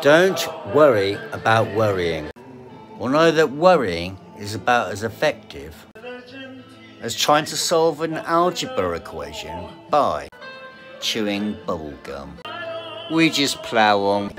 Don't worry about worrying. We'll know that worrying is about as effective as trying to solve an algebra equation by chewing bubblegum. We just plough on